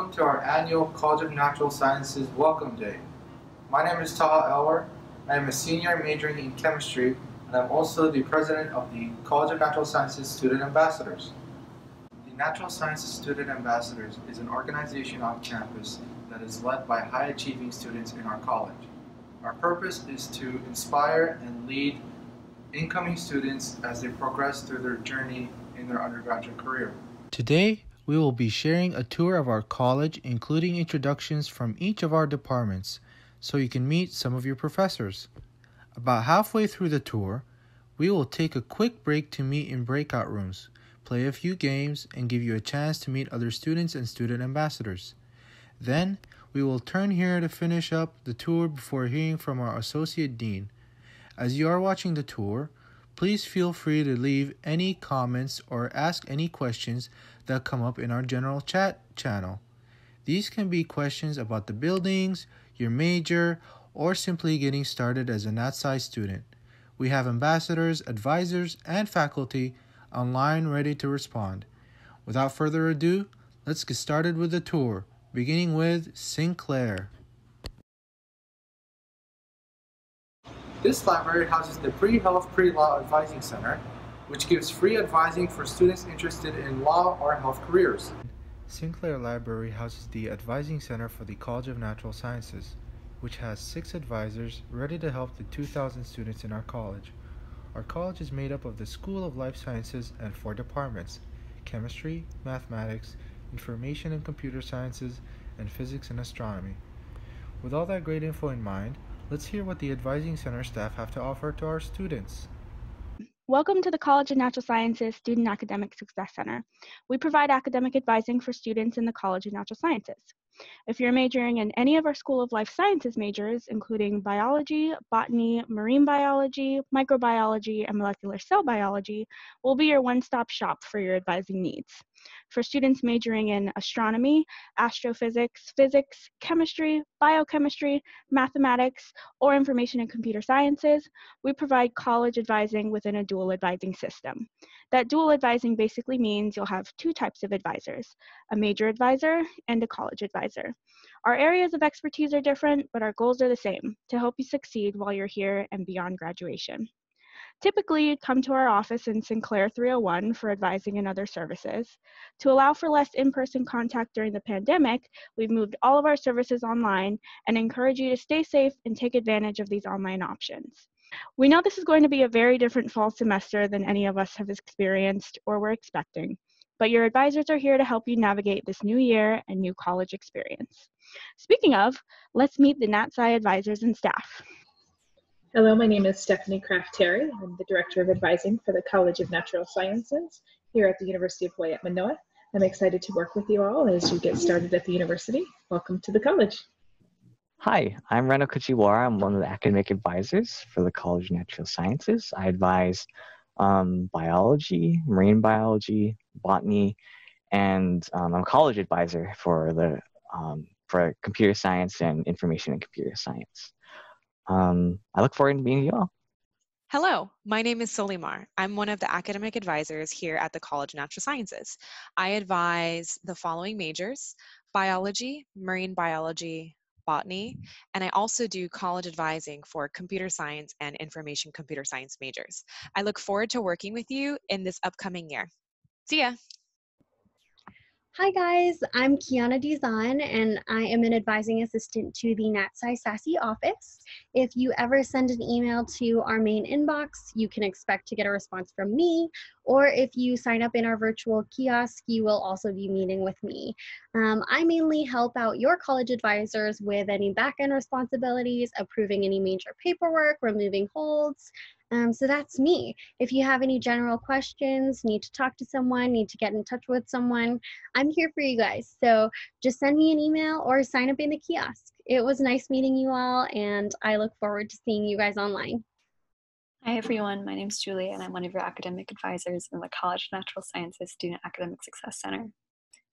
welcome to our annual College of Natural Sciences Welcome Day. My name is Taha Elwer. I am a senior majoring in chemistry and I'm also the president of the College of Natural Sciences Student Ambassadors. The Natural Sciences Student Ambassadors is an organization on campus that is led by high achieving students in our college. Our purpose is to inspire and lead incoming students as they progress through their journey in their undergraduate career. Today, we will be sharing a tour of our college, including introductions from each of our departments, so you can meet some of your professors. About halfway through the tour, we will take a quick break to meet in breakout rooms, play a few games, and give you a chance to meet other students and student ambassadors. Then, we will turn here to finish up the tour before hearing from our Associate Dean. As you are watching the tour, please feel free to leave any comments or ask any questions that come up in our general chat channel. These can be questions about the buildings, your major, or simply getting started as a NatSci student. We have ambassadors, advisors, and faculty online ready to respond. Without further ado, let's get started with the tour beginning with Sinclair. This library houses the Pre-Health Pre-Law Advising Center, which gives free advising for students interested in law or health careers. Sinclair Library houses the Advising Center for the College of Natural Sciences, which has six advisors ready to help the 2,000 students in our college. Our college is made up of the School of Life Sciences and four departments chemistry, mathematics, information and computer sciences, and physics and astronomy. With all that great info in mind, let's hear what the Advising Center staff have to offer to our students. Welcome to the College of Natural Sciences Student Academic Success Center. We provide academic advising for students in the College of Natural Sciences. If you're majoring in any of our School of Life Sciences majors, including biology, botany, marine biology, microbiology, and molecular cell biology, we'll be your one-stop shop for your advising needs. For students majoring in astronomy, astrophysics, physics, chemistry, biochemistry, mathematics, or information and computer sciences, we provide college advising within a dual advising system. That dual advising basically means you'll have two types of advisors, a major advisor and a college advisor. Our areas of expertise are different, but our goals are the same, to help you succeed while you're here and beyond graduation. Typically, you'd come to our office in Sinclair 301 for advising and other services. To allow for less in-person contact during the pandemic, we've moved all of our services online and encourage you to stay safe and take advantage of these online options. We know this is going to be a very different fall semester than any of us have experienced or were expecting, but your advisors are here to help you navigate this new year and new college experience. Speaking of, let's meet the NatSci advisors and staff. Hello, my name is Stephanie Kraft Terry. I'm the Director of Advising for the College of Natural Sciences here at the University of Hawaii at Manoa. I'm excited to work with you all as you get started at the university. Welcome to the college. Hi, I'm Reno Kuchiwara. I'm one of the academic advisors for the College of Natural Sciences. I advise um, biology, marine biology, botany, and um, I'm a college advisor for the um, for computer science and information and computer science. Um, I look forward to meeting you all. Hello, my name is Solimar. I'm one of the academic advisors here at the College of Natural Sciences. I advise the following majors, biology, marine biology, botany, and I also do college advising for computer science and information computer science majors. I look forward to working with you in this upcoming year. See ya! Hi guys, I'm Kiana Dizan and I am an advising assistant to the NatSci Sassy office. If you ever send an email to our main inbox, you can expect to get a response from me, or if you sign up in our virtual kiosk, you will also be meeting with me. Um, I mainly help out your college advisors with any back-end responsibilities, approving any major paperwork, removing holds, um, so that's me. If you have any general questions, need to talk to someone, need to get in touch with someone, I'm here for you guys. So just send me an email or sign up in the kiosk. It was nice meeting you all, and I look forward to seeing you guys online. Hi everyone, my name is Julie and I'm one of your academic advisors in the College of Natural Sciences Student Academic Success Center.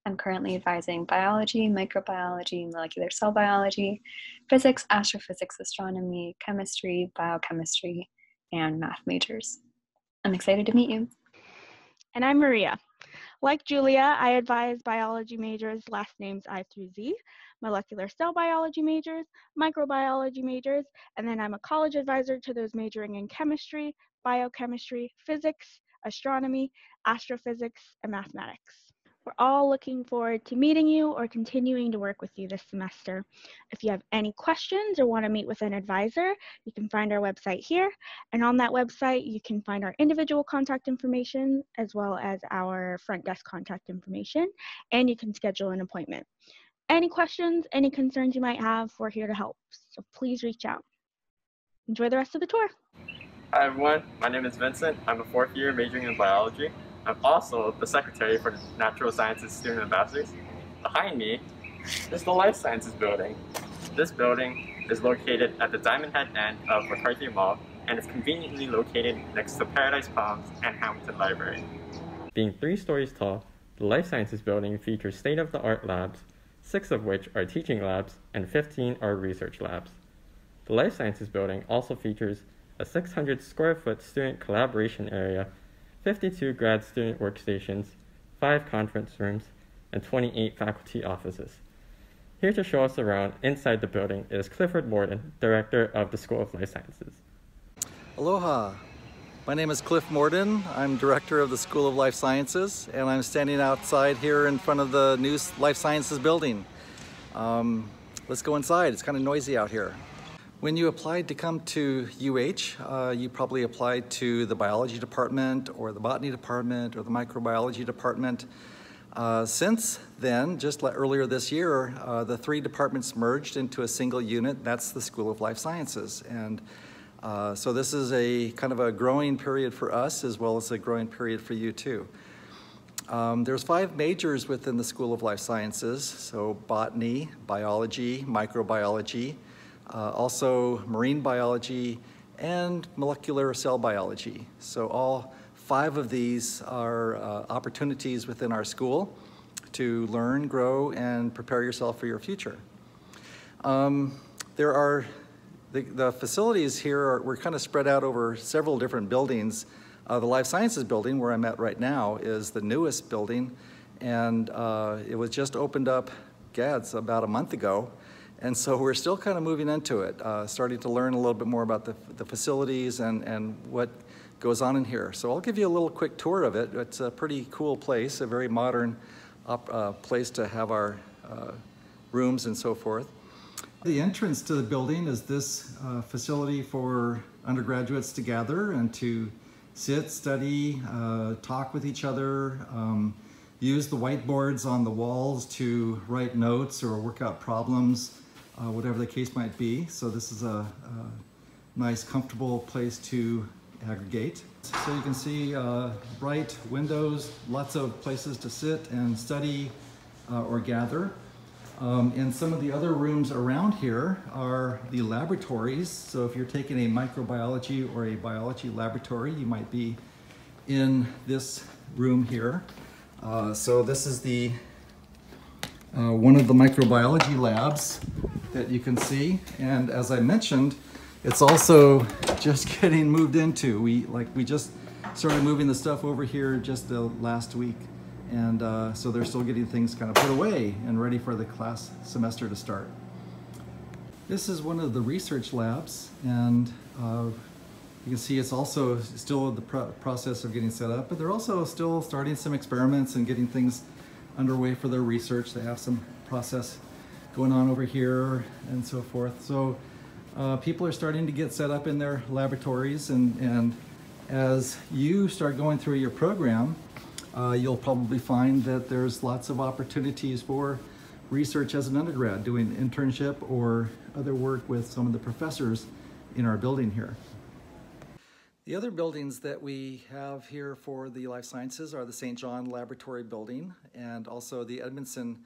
I'm currently advising biology, microbiology, molecular cell biology, physics, astrophysics, astronomy, chemistry, biochemistry, and math majors. I'm excited to meet you. And I'm Maria. Like Julia, I advise biology majors last names I through Z, molecular cell biology majors, microbiology majors, and then I'm a college advisor to those majoring in chemistry, biochemistry, physics, astronomy, astrophysics, and mathematics. We're all looking forward to meeting you or continuing to work with you this semester. If you have any questions or want to meet with an advisor, you can find our website here. And on that website, you can find our individual contact information as well as our front desk contact information, and you can schedule an appointment. Any questions, any concerns you might have, we're here to help. So please reach out. Enjoy the rest of the tour. Hi everyone, my name is Vincent. I'm a fourth year majoring in biology. I'm also the secretary for the Natural Sciences Student Ambassadors. Behind me is the Life Sciences building. This building is located at the Diamond Head end of McCarthy Mall and is conveniently located next to Paradise Palms and Hamilton Library. Being three stories tall, the Life Sciences building features state-of-the-art labs, six of which are teaching labs and 15 are research labs. The Life Sciences building also features a 600 square foot student collaboration area 52 grad student workstations, 5 conference rooms, and 28 faculty offices. Here to show us around inside the building is Clifford Morden, Director of the School of Life Sciences. Aloha. My name is Cliff Morden. I'm Director of the School of Life Sciences, and I'm standing outside here in front of the new Life Sciences building. Um, let's go inside. It's kind of noisy out here. When you applied to come to UH, uh, you probably applied to the biology department or the botany department or the microbiology department. Uh, since then, just earlier this year, uh, the three departments merged into a single unit. That's the School of Life Sciences. And uh, so this is a kind of a growing period for us as well as a growing period for you too. Um, there's five majors within the School of Life Sciences, so botany, biology, microbiology, uh, also marine biology, and molecular cell biology. So all five of these are uh, opportunities within our school to learn, grow, and prepare yourself for your future. Um, there are, the, the, facilities here, are, we're kind of spread out over several different buildings. Uh, the Life Sciences building, where I'm at right now, is the newest building, and uh, it was just opened up, gads, about a month ago. And so we're still kind of moving into it, uh, starting to learn a little bit more about the, the facilities and, and what goes on in here. So I'll give you a little quick tour of it. It's a pretty cool place, a very modern uh, place to have our uh, rooms and so forth. The entrance to the building is this uh, facility for undergraduates to gather and to sit, study, uh, talk with each other, um, use the whiteboards on the walls to write notes or work out problems uh, whatever the case might be. So this is a, a, nice, comfortable place to aggregate. So you can see uh, bright windows, lots of places to sit and study uh, or gather. Um, and some of the other rooms around here are the laboratories. So if you're taking a microbiology or a biology laboratory, you might be in this room here. Uh, so this is the uh, one of the microbiology labs that you can see. And as I mentioned, it's also just getting moved into. We like we just started moving the stuff over here just the last week. And uh, so they're still getting things kind of put away and ready for the class semester to start. This is one of the research labs and uh, you can see it's also still the pro process of getting set up, but they're also still starting some experiments and getting things underway for their research. They have some process going on over here and so forth. So uh, people are starting to get set up in their laboratories and, and as you start going through your program, uh, you'll probably find that there's lots of opportunities for research as an undergrad, doing internship or other work with some of the professors in our building here. The other buildings that we have here for the life sciences are the St. John Laboratory Building and also the Edmondson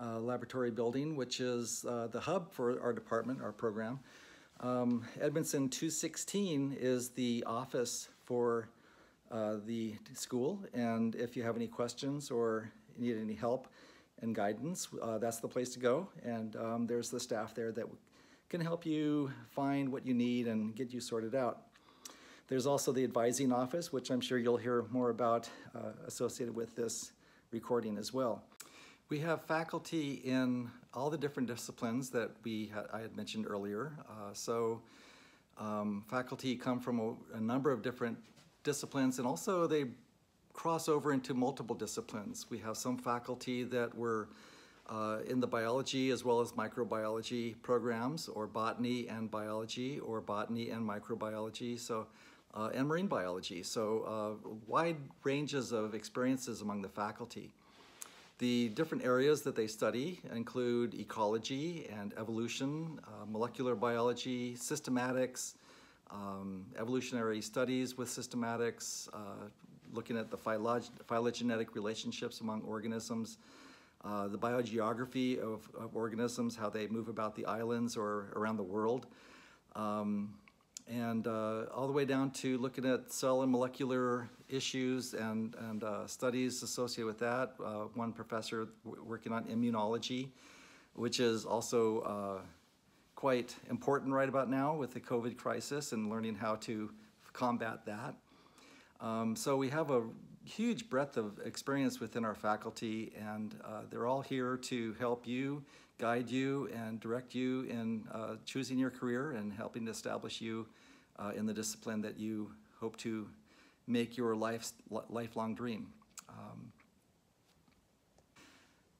uh, laboratory building, which is uh, the hub for our department, our program. Um, Edmondson 216 is the office for uh, the school, and if you have any questions or need any help and guidance, uh, that's the place to go. And um, there's the staff there that can help you find what you need and get you sorted out. There's also the advising office, which I'm sure you'll hear more about uh, associated with this recording as well. We have faculty in all the different disciplines that we I had mentioned earlier. Uh, so um, faculty come from a, a, number of different disciplines and also they cross over into multiple disciplines. We have some faculty that were uh, in the biology as well as microbiology programs or botany and biology or botany and microbiology. So uh, and marine biology. So uh, wide ranges of experiences among the faculty. The different areas that they study include ecology and evolution, uh, molecular biology, systematics, um, evolutionary studies with systematics, uh, looking at the phylog phylogenetic relationships among organisms, uh, the biogeography of, of, organisms, how they move about the islands or around the world, um, and uh, all the way down to looking at cell and molecular issues and, and uh, studies associated with that. Uh, one professor working on immunology, which is also uh, quite important right about now with the COVID crisis and learning how to combat that. Um, so we have a huge breadth of experience within our faculty and uh, they're all here to help you guide you and direct you in uh, choosing your career and helping to establish you uh, in the discipline that you hope to make your life, lifelong dream. Um,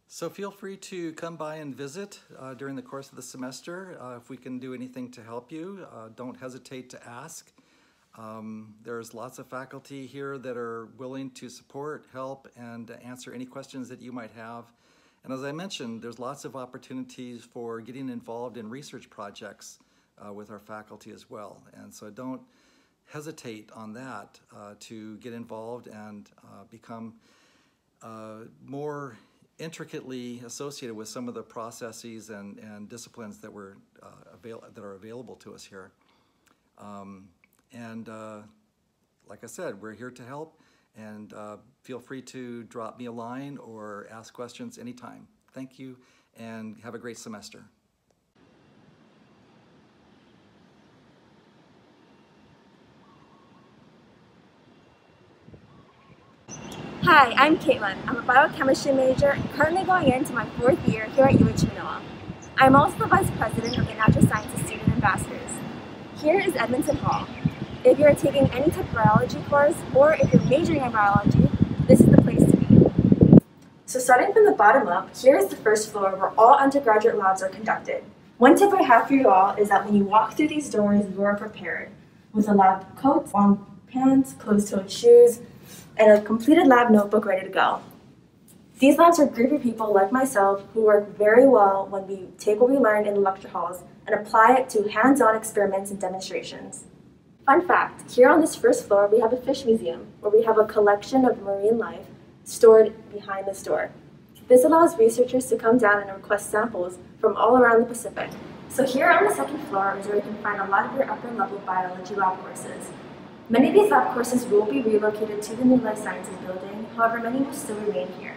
so feel free to come by and visit uh, during the course of the semester. Uh, if we can do anything to help you, uh, don't hesitate to ask. Um, there's lots of faculty here that are willing to support, help, and answer any questions that you might have. And as I mentioned, there's lots of opportunities for getting involved in research projects uh, with our faculty as well. And so don't hesitate on that uh, to get involved and uh, become uh, more intricately associated with some of the processes and, and disciplines that, were, uh, avail that are available to us here. Um, and uh, like I said, we're here to help and feel free to drop me a line or ask questions anytime. Thank you and have a great semester. Hi, I'm Caitlin. I'm a biochemistry major currently going into my fourth year here at UH Manoa. I'm also the Vice President of the Natural Sciences Student Ambassadors. Here is Edmondson Hall. If you're taking any type of biology course or if you're majoring in biology, this is the place to be. So starting from the bottom up, here is the first floor where all undergraduate labs are conducted. One tip I have for you all is that when you walk through these doors, you are prepared with a lab coat, long pants, closed-toed shoes, and a completed lab notebook ready to go. These labs are great for people like myself who work very well when we take what we learn in the lecture halls and apply it to hands-on experiments and demonstrations. Fun fact, here on this first floor we have a fish museum where we have a collection of marine life stored behind this door. This allows researchers to come down and request samples from all around the Pacific. So here on the second floor is where you can find a lot of your upper level biology lab courses. Many of these lab courses will be relocated to the new Life Sciences building, however many will still remain here.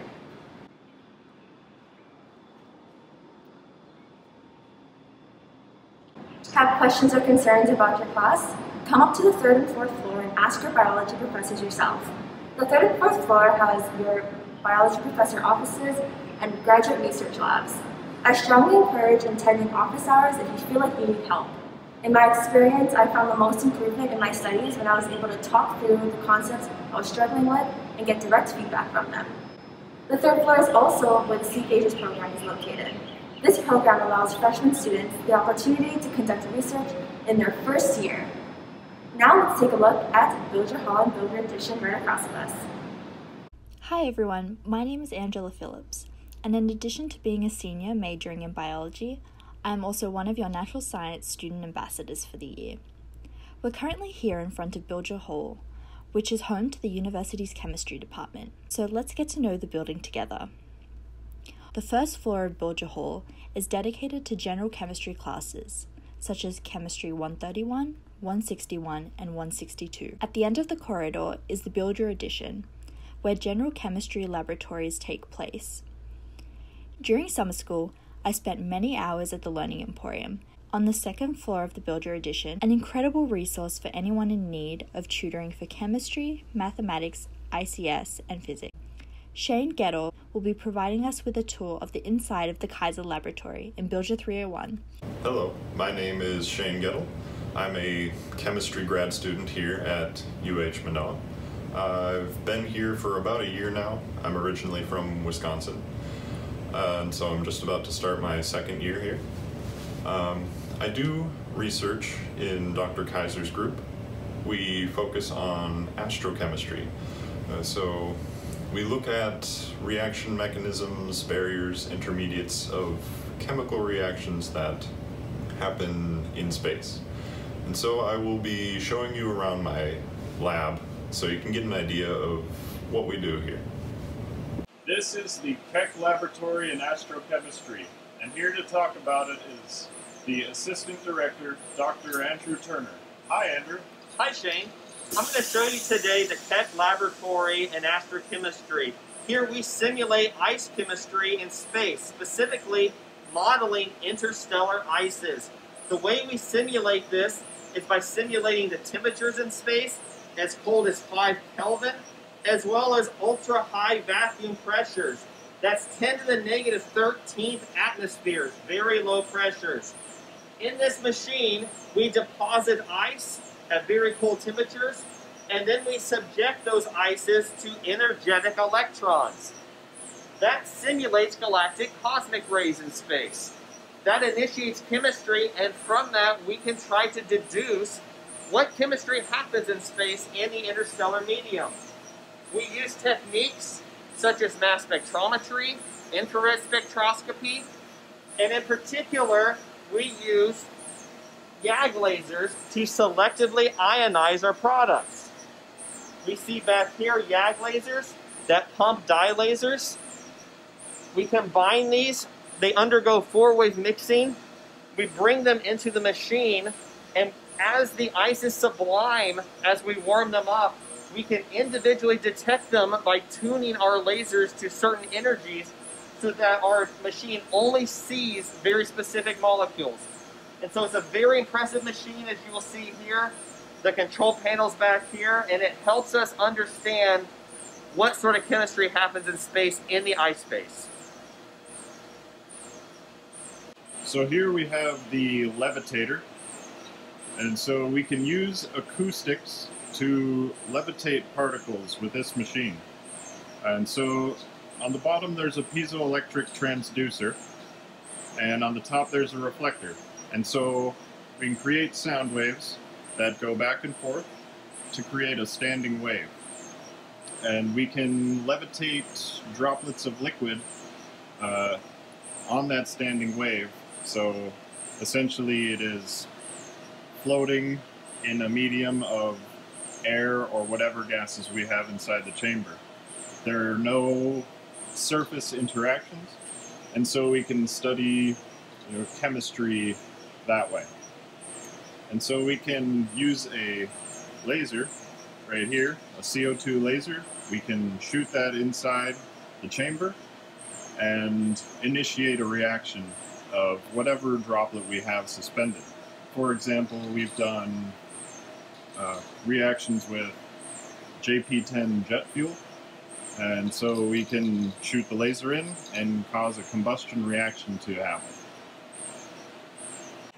Have questions or concerns about your class? Come up to the third and fourth floor and ask your biology professors yourself. The third and fourth floor has your biology professor offices and graduate research labs. I strongly encourage attending office hours if you feel like you need help. In my experience, I found the most improvement in my studies when I was able to talk through the concepts I was struggling with and get direct feedback from them. The third floor is also where the SEA-PHAGES program is located. This program allows freshman students the opportunity to conduct research in their first year. Now let's take a look at Bilger Hall and Bilger Addition right across of us. Hi everyone, my name is Angela Phillips, and in addition to being a senior majoring in biology, I am also one of your natural science student ambassadors for the year. We're currently here in front of Bilger Hall, which is home to the university's chemistry department, so let's get to know the building together. The first floor of Bilger Hall is dedicated to general chemistry classes, such as Chemistry 131, 161, and 162. At the end of the corridor is the Bilger where general chemistry laboratories take place. During summer school, I spent many hours at the Learning Emporium, On the second floor of the Bilger Addition, an incredible resource for anyone in need of tutoring for chemistry, mathematics, ICS, and physics. Shane Gettle will be providing us with a tour of the inside of the Kaiser Laboratory in Bilger 301. Hello, my name is Shane Gettle. I'm a chemistry grad student here at UH Manoa. I've been here for about a year now. I'm originally from Wisconsin, uh, and so I'm just about to start my second year here. Um, I do research in Dr. Kaiser's group. We focus on astrochemistry. Uh, so we look at reaction mechanisms, barriers, intermediates of chemical reactions that happen in space. And so I will be showing you around my lab so you can get an idea of what we do here. This is the Keck Laboratory in Astrochemistry, and here to talk about it is the Assistant Director, Dr. Andrew Turner. Hi, Andrew. Hi, Shane. I'm going to show you today the Keck Laboratory in Astrochemistry. Here we simulate ice chemistry in space, specifically modeling interstellar ices. The way we simulate this is by simulating the temperatures in space as cold as 5 Kelvin, as well as ultra-high vacuum pressures. That's 10 to the negative 13th atmospheres, very low pressures. In this machine, we deposit ice at very cold temperatures, and then we subject those ices to energetic electrons. That simulates galactic cosmic rays in space. That initiates chemistry, and from that we can try to deduce what chemistry happens in space in the interstellar medium. We use techniques such as mass spectrometry, infrared spectroscopy, and in particular, we use YAG lasers to selectively ionize our products. We see back here YAG lasers that pump dye lasers. We combine these, they undergo four-wave mixing. We bring them into the machine, and as the ice is sublime, as we warm them up, we can individually detect them by tuning our lasers to certain energies so that our machine only sees very specific molecules. And so it's a very impressive machine, as you will see here. The control panel's back here, and it helps us understand what sort of chemistry happens in space in the ice space. So here we have the levitator. And so we can use acoustics to levitate particles with this machine. And so on the bottom there's a piezoelectric transducer, and on the top there's a reflector. And so we can create sound waves that go back and forth to create a standing wave. And we can levitate droplets of liquid uh, on that standing wave. So essentially it is floating in a medium of air or whatever gases we have inside the chamber. There are no surface interactions, and so we can study you know, chemistry that way. And so we can use a laser right here, a CO2 laser. We can shoot that inside the chamber and initiate a reaction of whatever droplet we have suspended. For example, we've done uh, reactions with JP10 jet fuel, and so we can shoot the laser in and cause a combustion reaction to happen.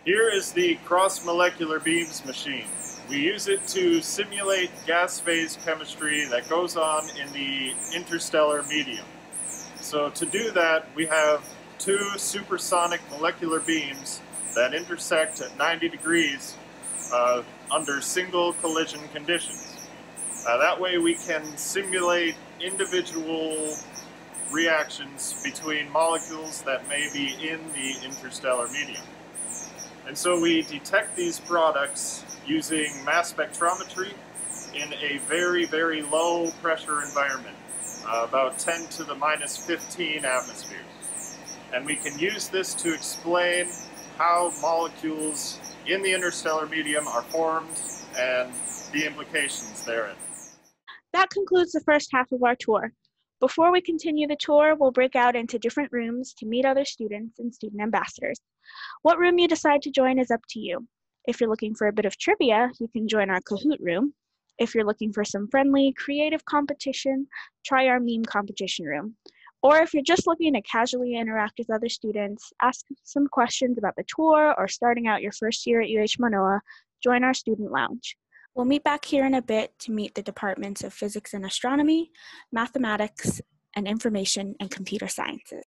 Here is the cross molecular beams machine. We use it to simulate gas phase chemistry that goes on in the interstellar medium. So to do that, we have two supersonic molecular beams that intersect at 90 degrees uh, under single collision conditions. Uh, that way we can simulate individual reactions between molecules that may be in the interstellar medium. And so we detect these products using mass spectrometry in a very, very low pressure environment, uh, about 10 to the minus 15 atmospheres. And we can use this to explain how molecules in the interstellar medium are formed and the implications therein. That concludes the first half of our tour. Before we continue the tour, we'll break out into different rooms to meet other students and student ambassadors. What room you decide to join is up to you. If you're looking for a bit of trivia, you can join our Kahoot room. If you're looking for some friendly, creative competition, try our meme competition room. Or if you're just looking to casually interact with other students, ask some questions about the tour, or starting out your first year at UH Manoa, join our student lounge. We'll meet back here in a bit to meet the departments of physics and astronomy, mathematics, and information and computer sciences.